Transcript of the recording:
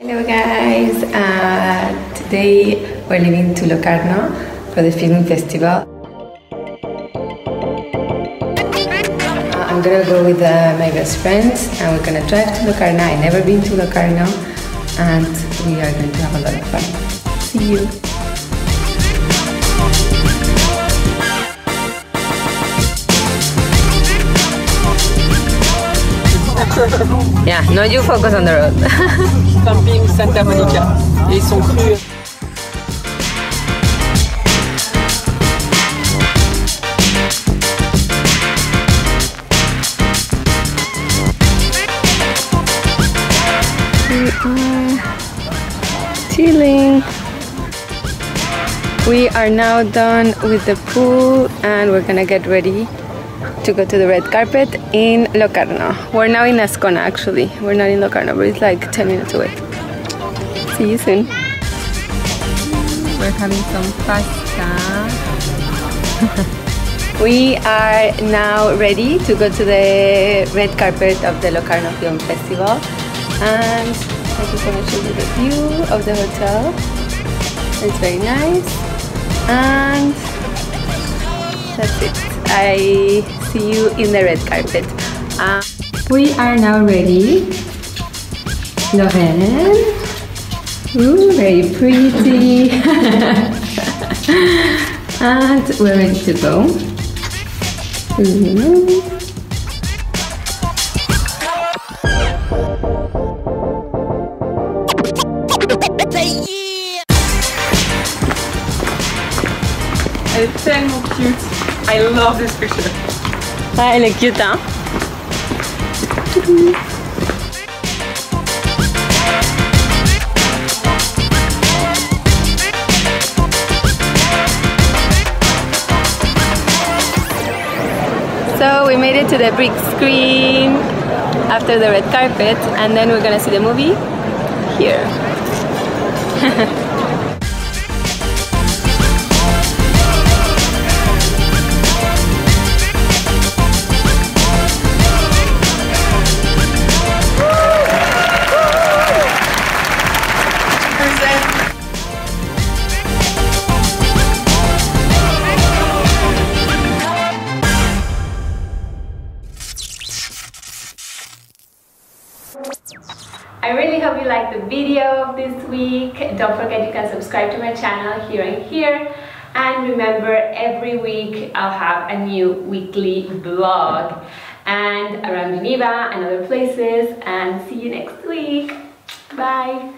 Hello guys, uh, today we're leaving to Locarno for the film festival. Uh, I'm gonna go with uh, my best friends and we're gonna drive to Locarno. I've never been to Locarno and we are going to have a lot of fun. See you! Yeah, no you focus on the road. Camping Santa Monica. Et ils sont crus. chilling. We are now done with the pool and we're gonna get ready to go to the red carpet in Locarno. We're now in Ascona actually. We're not in Locarno, but it's like 10 minutes away. See you soon. We're having some pasta. we are now ready to go to the red carpet of the Locarno Film Festival. And I just want to show you the view of the hotel. It's very nice. And that's it. I see you in the red carpet. Uh, we are now ready. Lorraine. Ooh, very pretty. and we're ready to go. Ooh. Elle est tellement cute. I love this picture. Ah, elle est cute, hein So we made it to the big screen after the red carpet and then we're gonna see the movie here. I really hope you liked the video of this week. Don't forget you can subscribe to my channel here and here. And remember, every week I'll have a new weekly vlog and around Geneva and other places. And see you next week. Bye.